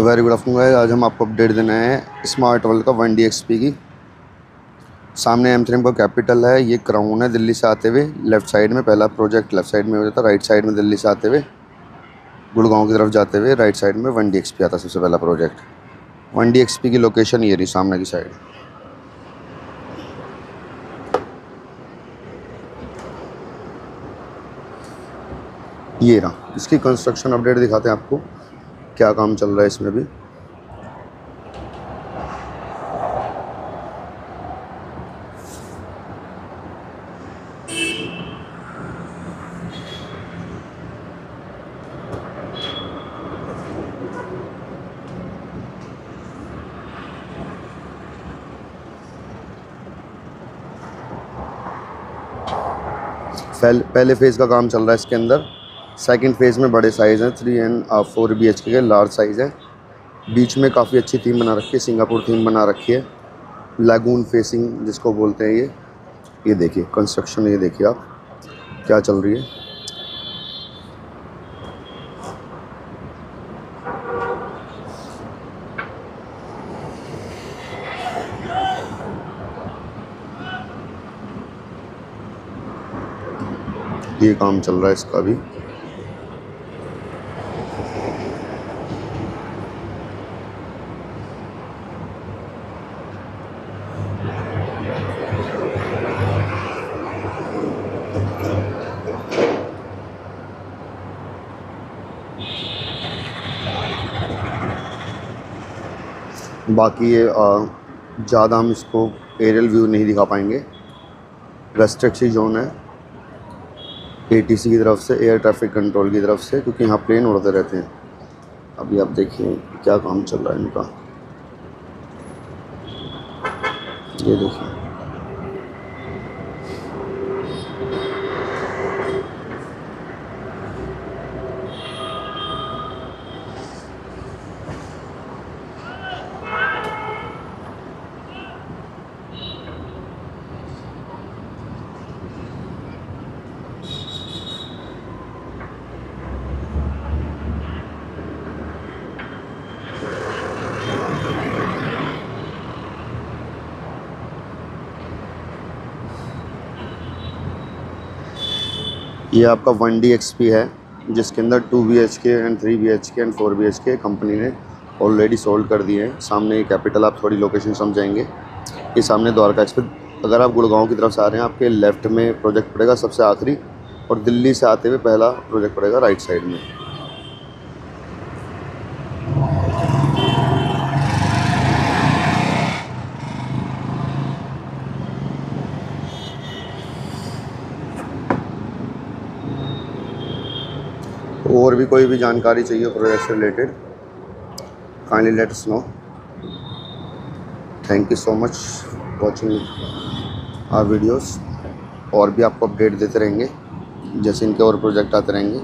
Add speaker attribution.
Speaker 1: Very good afternoon guys आज हम आपको अपडेट देना है स्मार्ट वर्ल्ड का वन डी की। सामने एम का कैपिटल है, ये क्राउन है दिल्ली से आते हुए। लेफ़्ट साइड में पहला प्रोजेक्ट लेफ़्ट साइड में हो जाता राइट साइड में दिल्ली से आते हुए। गुड़गांव की तरफ़ जाते हुए राइट साइड में वन डी आता सबसे पहला प्रोजेक्ट वन डी की लोकेशन ये रही सामने की साइड ये रहा। इसकी कंस्ट्रक्शन अपडेट दिखाते हैं आपको। क्या काम चल रहा है इसमें भी? पहले फ़ेज़ का काम चल रहा है इसके अंदर? सेकंड फ़ेज़ में बड़े साइज़ हैं three and four B H K large size है। बीच में काफ़ी अच्छी थीम बना रखी है सिंगापुर थीम बना रखी है। लगून फेसिंग जिसको बोलते हैं ये। ये देखिए कंस्ट्रक्शन ये देखिए आप, क्या चल रही है। ये काम चल रहा है इसका भी बाकी ये ज़्यादा हम इसको एरियल व्यू नहीं दिखा पाएँगे। रेस्ट्रिक्शी जोन है। एटीसी की तरफ़ से एयर ट्रैफ़िक कंट्रोल की तरफ़ से, क्योंकि यहाँ प्लेन उड़ते रहते हैं। अभी आप देखिए क्या काम चल रहा है इनका। ये देखिए। ये आपका वन डी है, जिसके अंदर two B H K and three B H K and four B H K company ने ऑलरेडी सोल्ड कर दिए हैं। सामने ये कैपिटल आप थोड़ी लोकेशन समझाएँगे। ये सामने द्वारका एक्सप्रेस अगर आप गुड़गांव की तरफ़ से आ रहे हैं, आपके लेफ़्ट में प्रोजेक्ट पड़ेगा सबसे आखिरी और दिल्ली से आते हुए पहला प्रोजेक्ट पड़ेगा राइट साइड में। और भी कोई भी जानकारी चाहिए प्रोजेक्ट से related kindly let know thank you so much watching our videos और भी आपको अपडेट देते रहेंगे, जैसे इनके और प्रोजेक्ट आते रहेंगे।